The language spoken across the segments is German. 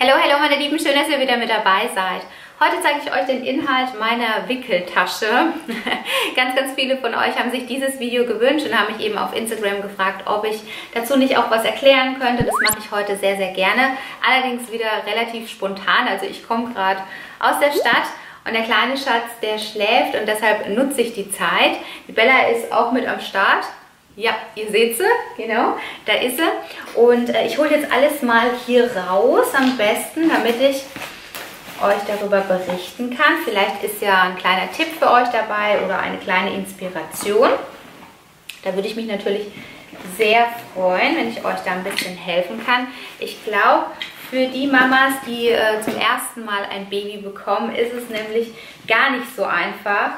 Hallo, hallo meine Lieben, schön, dass ihr wieder mit dabei seid. Heute zeige ich euch den Inhalt meiner Wickeltasche. ganz, ganz viele von euch haben sich dieses Video gewünscht und haben mich eben auf Instagram gefragt, ob ich dazu nicht auch was erklären könnte. Das mache ich heute sehr, sehr gerne. Allerdings wieder relativ spontan. Also ich komme gerade aus der Stadt und der kleine Schatz, der schläft und deshalb nutze ich die Zeit. Die Bella ist auch mit am Start. Ja, ihr seht sie, genau, da ist sie. Und äh, ich hole jetzt alles mal hier raus am besten, damit ich euch darüber berichten kann. Vielleicht ist ja ein kleiner Tipp für euch dabei oder eine kleine Inspiration. Da würde ich mich natürlich sehr freuen, wenn ich euch da ein bisschen helfen kann. Ich glaube, für die Mamas, die äh, zum ersten Mal ein Baby bekommen, ist es nämlich gar nicht so einfach,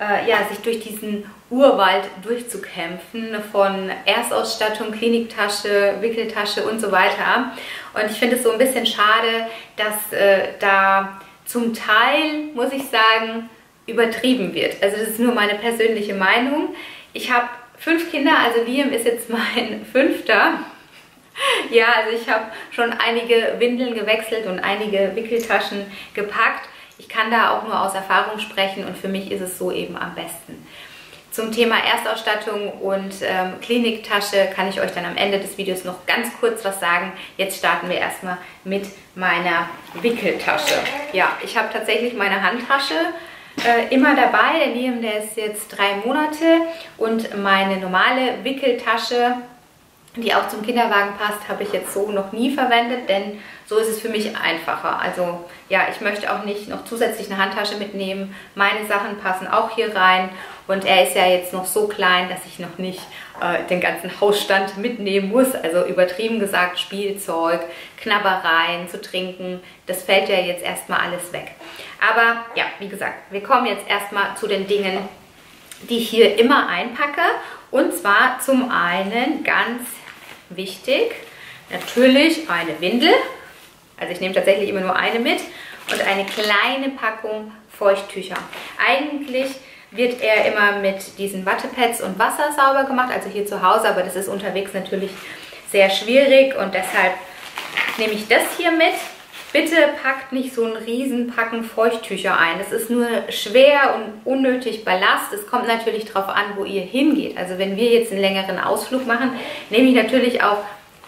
äh, ja, sich durch diesen Urwald durchzukämpfen von Erstausstattung, Kliniktasche, Wickeltasche und so weiter. Und ich finde es so ein bisschen schade, dass äh, da zum Teil, muss ich sagen, übertrieben wird. Also das ist nur meine persönliche Meinung. Ich habe fünf Kinder, also Liam ist jetzt mein fünfter. Ja, also ich habe schon einige Windeln gewechselt und einige Wickeltaschen gepackt. Ich kann da auch nur aus Erfahrung sprechen und für mich ist es so eben am besten. Zum Thema Erstausstattung und ähm, Kliniktasche kann ich euch dann am Ende des Videos noch ganz kurz was sagen. Jetzt starten wir erstmal mit meiner Wickeltasche. Ja, ich habe tatsächlich meine Handtasche äh, immer dabei. Der Liam, der ist jetzt drei Monate und meine normale Wickeltasche die auch zum Kinderwagen passt, habe ich jetzt so noch nie verwendet, denn so ist es für mich einfacher. Also ja, ich möchte auch nicht noch zusätzlich eine Handtasche mitnehmen. Meine Sachen passen auch hier rein und er ist ja jetzt noch so klein, dass ich noch nicht äh, den ganzen Hausstand mitnehmen muss. Also übertrieben gesagt, Spielzeug, Knabbereien zu trinken, das fällt ja jetzt erstmal alles weg. Aber ja, wie gesagt, wir kommen jetzt erstmal zu den Dingen, die ich hier immer einpacke. Und zwar zum einen ganz wichtig. Natürlich eine Windel. Also ich nehme tatsächlich immer nur eine mit. Und eine kleine Packung Feuchttücher. Eigentlich wird er immer mit diesen Wattepads und Wasser sauber gemacht, also hier zu Hause, aber das ist unterwegs natürlich sehr schwierig und deshalb nehme ich das hier mit. Bitte packt nicht so einen riesen Packen Feuchttücher ein. Das ist nur schwer und unnötig Ballast. Es kommt natürlich darauf an, wo ihr hingeht. Also wenn wir jetzt einen längeren Ausflug machen, nehme ich natürlich auch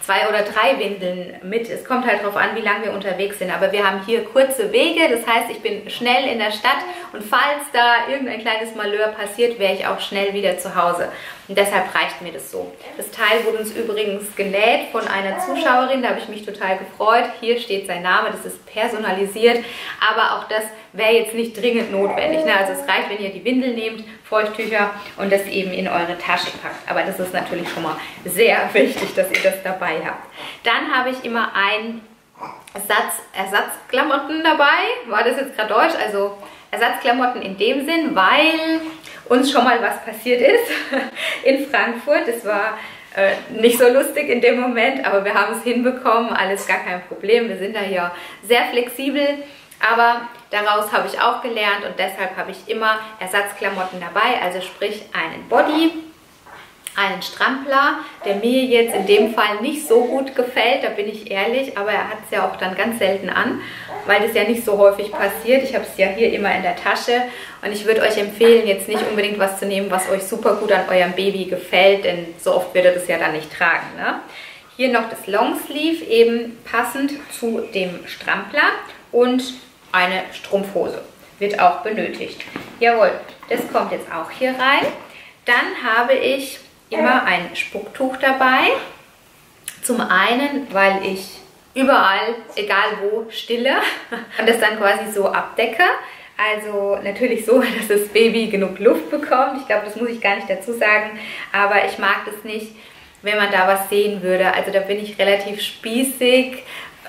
zwei oder drei Windeln mit. Es kommt halt darauf an, wie lange wir unterwegs sind. Aber wir haben hier kurze Wege. Das heißt, ich bin schnell in der Stadt und falls da irgendein kleines Malheur passiert, wäre ich auch schnell wieder zu Hause. Und deshalb reicht mir das so. Das Teil wurde uns übrigens genäht von einer Zuschauerin. Da habe ich mich total gefreut. Hier steht sein Name. Das ist personalisiert. Aber auch das wäre jetzt nicht dringend notwendig. Ne? Also es reicht, wenn ihr die Windel nehmt, Feuchttücher und das eben in eure Tasche packt. Aber das ist natürlich schon mal sehr wichtig, dass ihr das dabei habt. Dann habe ich immer ein Satz Ersatzklamotten dabei. War das jetzt gerade Deutsch? Also Ersatzklamotten in dem Sinn, weil uns schon mal was passiert ist in Frankfurt. Es war äh, nicht so lustig in dem Moment, aber wir haben es hinbekommen. Alles gar kein Problem. Wir sind da ja sehr flexibel. Aber daraus habe ich auch gelernt und deshalb habe ich immer Ersatzklamotten dabei, also sprich einen Body, einen Strampler, der mir jetzt in dem Fall nicht so gut gefällt, da bin ich ehrlich, aber er hat es ja auch dann ganz selten an, weil das ja nicht so häufig passiert. Ich habe es ja hier immer in der Tasche und ich würde euch empfehlen, jetzt nicht unbedingt was zu nehmen, was euch super gut an eurem Baby gefällt, denn so oft wird er das ja dann nicht tragen. Ne? Hier noch das Longsleeve, eben passend zu dem Strampler und eine Strumpfhose wird auch benötigt. Jawohl, das kommt jetzt auch hier rein. Dann habe ich immer ein Spucktuch dabei. Zum einen, weil ich überall, egal wo, stille und das dann quasi so abdecke. Also natürlich so, dass das Baby genug Luft bekommt. Ich glaube, das muss ich gar nicht dazu sagen. Aber ich mag das nicht, wenn man da was sehen würde. Also da bin ich relativ spießig.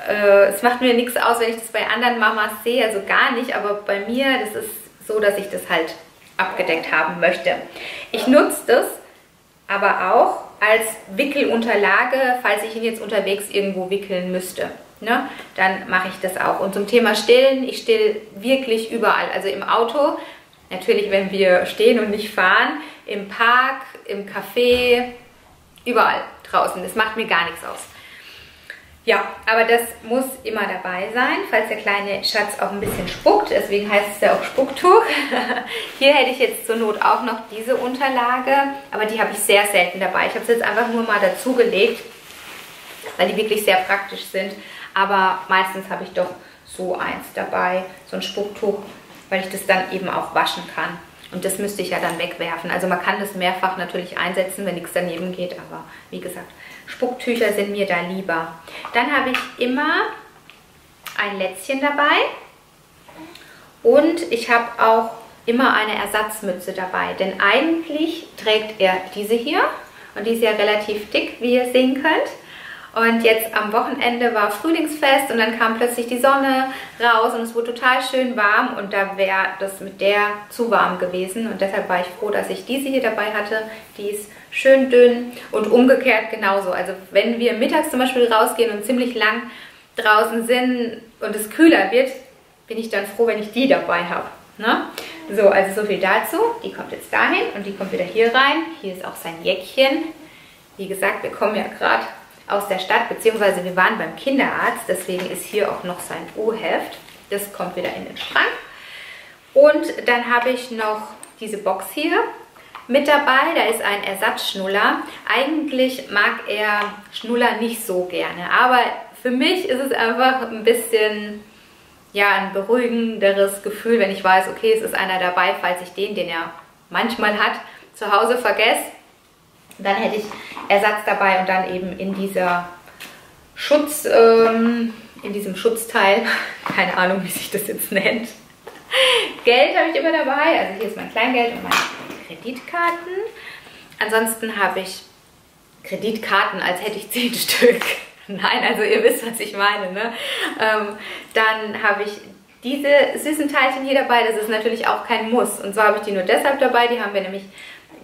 Äh, es macht mir nichts aus, wenn ich das bei anderen Mamas sehe. Also gar nicht. Aber bei mir, das ist so, dass ich das halt abgedeckt haben möchte. Ich nutze das aber auch als Wickelunterlage, falls ich ihn jetzt unterwegs irgendwo wickeln müsste. Ne? Dann mache ich das auch. Und zum Thema Stillen, ich still wirklich überall. Also im Auto, natürlich wenn wir stehen und nicht fahren, im Park, im Café, überall draußen. Das macht mir gar nichts aus. Ja, aber das muss immer dabei sein, falls der kleine Schatz auch ein bisschen spuckt. Deswegen heißt es ja auch Spucktuch. Hier hätte ich jetzt zur Not auch noch diese Unterlage, aber die habe ich sehr selten dabei. Ich habe es jetzt einfach nur mal dazugelegt, weil die wirklich sehr praktisch sind. Aber meistens habe ich doch so eins dabei, so ein Spucktuch, weil ich das dann eben auch waschen kann. Und das müsste ich ja dann wegwerfen. Also man kann das mehrfach natürlich einsetzen, wenn nichts daneben geht. Aber wie gesagt, Spucktücher sind mir da lieber. Dann habe ich immer ein Lätzchen dabei. Und ich habe auch immer eine Ersatzmütze dabei. Denn eigentlich trägt er diese hier. Und die ist ja relativ dick, wie ihr sehen könnt. Und jetzt am Wochenende war Frühlingsfest und dann kam plötzlich die Sonne raus und es wurde total schön warm und da wäre das mit der zu warm gewesen. Und deshalb war ich froh, dass ich diese hier dabei hatte. Die ist schön dünn und umgekehrt genauso. Also wenn wir mittags zum Beispiel rausgehen und ziemlich lang draußen sind und es kühler wird, bin ich dann froh, wenn ich die dabei habe. Ne? So, also so viel dazu. Die kommt jetzt dahin und die kommt wieder hier rein. Hier ist auch sein Jäckchen. Wie gesagt, wir kommen ja gerade aus der Stadt, beziehungsweise wir waren beim Kinderarzt, deswegen ist hier auch noch sein U-Heft. Das kommt wieder in den Schrank. Und dann habe ich noch diese Box hier mit dabei. Da ist ein Ersatzschnuller. Eigentlich mag er Schnuller nicht so gerne, aber für mich ist es einfach ein bisschen ja, ein beruhigenderes Gefühl, wenn ich weiß, okay, es ist einer dabei, falls ich den, den er manchmal hat, zu Hause vergesse dann hätte ich Ersatz dabei und dann eben in dieser Schutz, ähm, in diesem Schutzteil, keine Ahnung, wie sich das jetzt nennt. Geld habe ich immer dabei, also hier ist mein Kleingeld und meine Kreditkarten. Ansonsten habe ich Kreditkarten, als hätte ich zehn Stück. Nein, also ihr wisst, was ich meine. Ne? Ähm, dann habe ich diese süßen Teilchen hier dabei. Das ist natürlich auch kein Muss. Und zwar habe ich die nur deshalb dabei. Die haben wir nämlich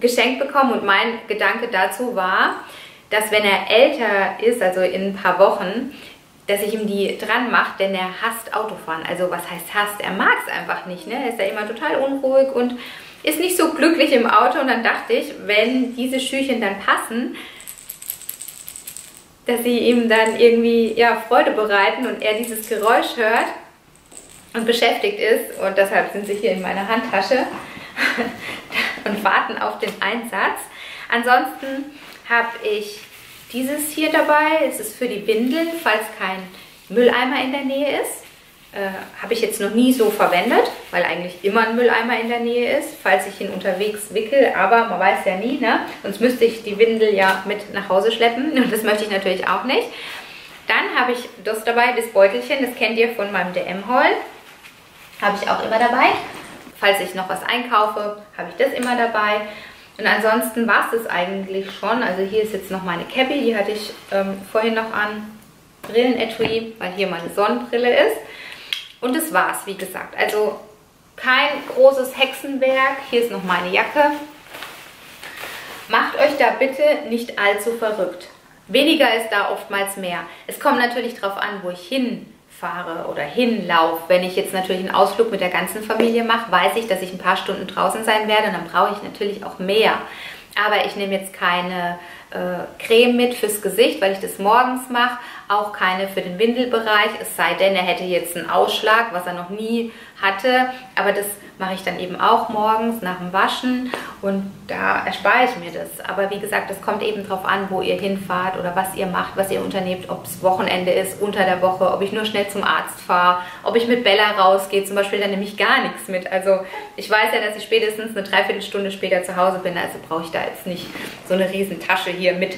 geschenkt bekommen und mein Gedanke dazu war, dass wenn er älter ist, also in ein paar Wochen, dass ich ihm die dran mache, denn er hasst Autofahren. Also was heißt hasst? Er mag es einfach nicht. Ne? Er ist ja immer total unruhig und ist nicht so glücklich im Auto. Und dann dachte ich, wenn diese Schüchen dann passen, dass sie ihm dann irgendwie ja, Freude bereiten und er dieses Geräusch hört und beschäftigt ist. Und deshalb sind sie hier in meiner Handtasche. und warten auf den Einsatz. Ansonsten habe ich dieses hier dabei. Es ist für die Windeln, falls kein Mülleimer in der Nähe ist. Äh, habe ich jetzt noch nie so verwendet, weil eigentlich immer ein Mülleimer in der Nähe ist, falls ich ihn unterwegs wickel. Aber man weiß ja nie, ne? sonst müsste ich die Windel ja mit nach Hause schleppen und das möchte ich natürlich auch nicht. Dann habe ich das dabei, das Beutelchen, das kennt ihr von meinem DM-Haul. Habe ich auch immer dabei. Falls ich noch was einkaufe, habe ich das immer dabei. Und ansonsten war es das eigentlich schon. Also hier ist jetzt noch meine Cappy, die hatte ich ähm, vorhin noch an. Brillenetui, weil hier meine Sonnenbrille ist. Und das war's, wie gesagt. Also kein großes Hexenwerk. Hier ist noch meine Jacke. Macht euch da bitte nicht allzu verrückt. Weniger ist da oftmals mehr. Es kommt natürlich darauf an, wo ich hin fahre oder hinlaufe. Wenn ich jetzt natürlich einen Ausflug mit der ganzen Familie mache, weiß ich, dass ich ein paar Stunden draußen sein werde und dann brauche ich natürlich auch mehr. Aber ich nehme jetzt keine Creme mit fürs Gesicht, weil ich das morgens mache. Auch keine für den Windelbereich, es sei denn, er hätte jetzt einen Ausschlag, was er noch nie hatte. Aber das mache ich dann eben auch morgens nach dem Waschen und da erspare ich mir das. Aber wie gesagt, es kommt eben darauf an, wo ihr hinfahrt oder was ihr macht, was ihr unternehmt, ob es Wochenende ist, unter der Woche, ob ich nur schnell zum Arzt fahre, ob ich mit Bella rausgehe, zum Beispiel, dann nehme ich gar nichts mit. Also ich weiß ja, dass ich spätestens eine Dreiviertelstunde später zu Hause bin, also brauche ich da jetzt nicht so eine riesen Tasche hier mit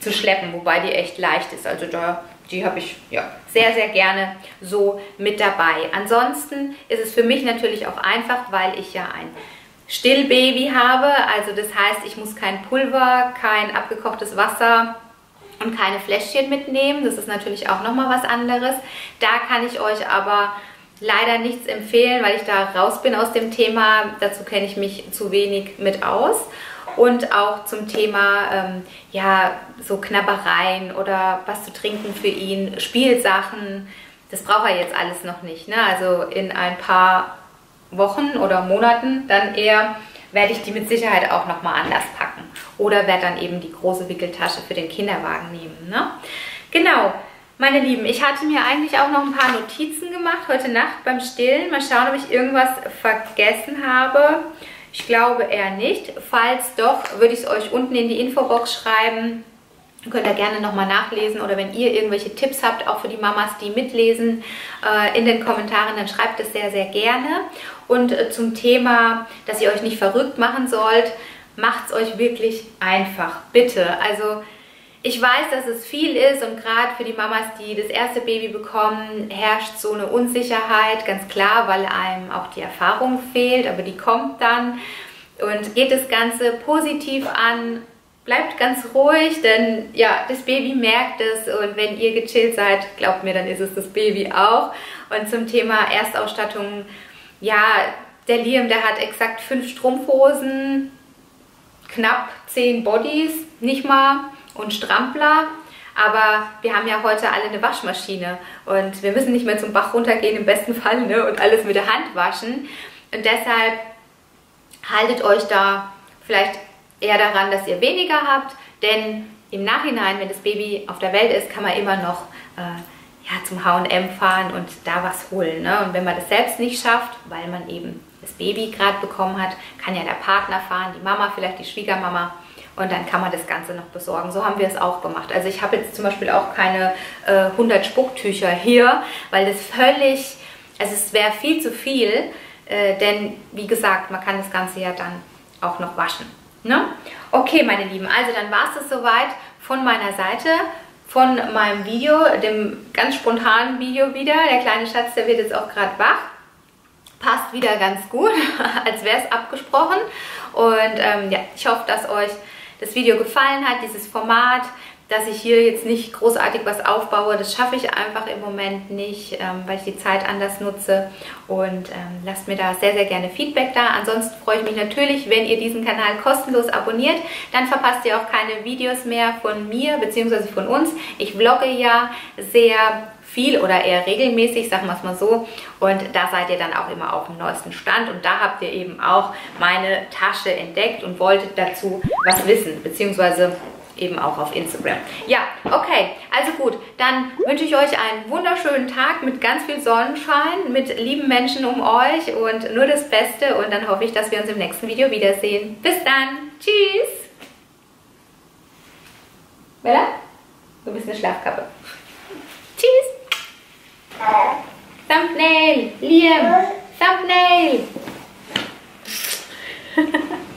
zu schleppen, wobei die echt leicht ist. Also da die habe ich ja, sehr, sehr gerne so mit dabei. Ansonsten ist es für mich natürlich auch einfach, weil ich ja ein Stillbaby habe. Also das heißt, ich muss kein Pulver, kein abgekochtes Wasser und keine Fläschchen mitnehmen. Das ist natürlich auch nochmal was anderes. Da kann ich euch aber leider nichts empfehlen, weil ich da raus bin aus dem Thema. Dazu kenne ich mich zu wenig mit aus und auch zum Thema ähm, ja so Knabbereien oder was zu trinken für ihn, Spielsachen. Das braucht er jetzt alles noch nicht. Ne? Also in ein paar Wochen oder Monaten dann eher werde ich die mit Sicherheit auch noch mal anders packen oder werde dann eben die große Wickeltasche für den Kinderwagen nehmen. Ne? Genau. Meine Lieben, ich hatte mir eigentlich auch noch ein paar Notizen gemacht heute Nacht beim Stillen. Mal schauen, ob ich irgendwas vergessen habe. Ich glaube eher nicht. Falls doch, würde ich es euch unten in die Infobox schreiben. Könnt ihr gerne nochmal nachlesen oder wenn ihr irgendwelche Tipps habt, auch für die Mamas, die mitlesen, äh, in den Kommentaren, dann schreibt es sehr, sehr gerne. Und äh, zum Thema, dass ihr euch nicht verrückt machen sollt, macht es euch wirklich einfach, bitte. Also ich weiß, dass es viel ist und gerade für die Mamas, die das erste Baby bekommen, herrscht so eine Unsicherheit, ganz klar, weil einem auch die Erfahrung fehlt, aber die kommt dann. Und geht das Ganze positiv an, bleibt ganz ruhig, denn ja, das Baby merkt es und wenn ihr gechillt seid, glaubt mir, dann ist es das Baby auch. Und zum Thema Erstausstattung, ja, der Liam, der hat exakt fünf Strumpfhosen, knapp zehn Bodies, nicht mal und Strampler. Aber wir haben ja heute alle eine Waschmaschine und wir müssen nicht mehr zum Bach runtergehen im besten Fall ne, und alles mit der Hand waschen. Und deshalb haltet euch da vielleicht eher daran, dass ihr weniger habt, denn im Nachhinein, wenn das Baby auf der Welt ist, kann man immer noch äh, ja, zum H&M fahren und da was holen. Ne? Und wenn man das selbst nicht schafft, weil man eben das Baby gerade bekommen hat, kann ja der Partner fahren, die Mama, vielleicht die Schwiegermama und dann kann man das Ganze noch besorgen. So haben wir es auch gemacht. Also ich habe jetzt zum Beispiel auch keine äh, 100 Spucktücher hier, weil das völlig, also es wäre viel zu viel, äh, denn wie gesagt, man kann das Ganze ja dann auch noch waschen. Ne? Okay, meine Lieben, also dann war es das soweit von meiner Seite, von meinem Video, dem ganz spontanen Video wieder. Der kleine Schatz, der wird jetzt auch gerade wach. Passt wieder ganz gut, als wäre es abgesprochen. Und ähm, ja, ich hoffe, dass euch das Video gefallen hat, dieses Format, dass ich hier jetzt nicht großartig was aufbaue. Das schaffe ich einfach im Moment nicht, ähm, weil ich die Zeit anders nutze. Und ähm, lasst mir da sehr, sehr gerne Feedback da. Ansonsten freue ich mich natürlich, wenn ihr diesen Kanal kostenlos abonniert. Dann verpasst ihr auch keine Videos mehr von mir bzw. von uns. Ich vlogge ja sehr viel oder eher regelmäßig, sagen wir es mal so. Und da seid ihr dann auch immer auf dem neuesten Stand. Und da habt ihr eben auch meine Tasche entdeckt und wolltet dazu was wissen, beziehungsweise eben auch auf Instagram. Ja, okay, also gut, dann wünsche ich euch einen wunderschönen Tag mit ganz viel Sonnenschein, mit lieben Menschen um euch und nur das Beste und dann hoffe ich, dass wir uns im nächsten Video wiedersehen. Bis dann, tschüss! Bella, du bist eine Schlafkappe. Tschüss! Thumbnail, Liam, Thumbnail!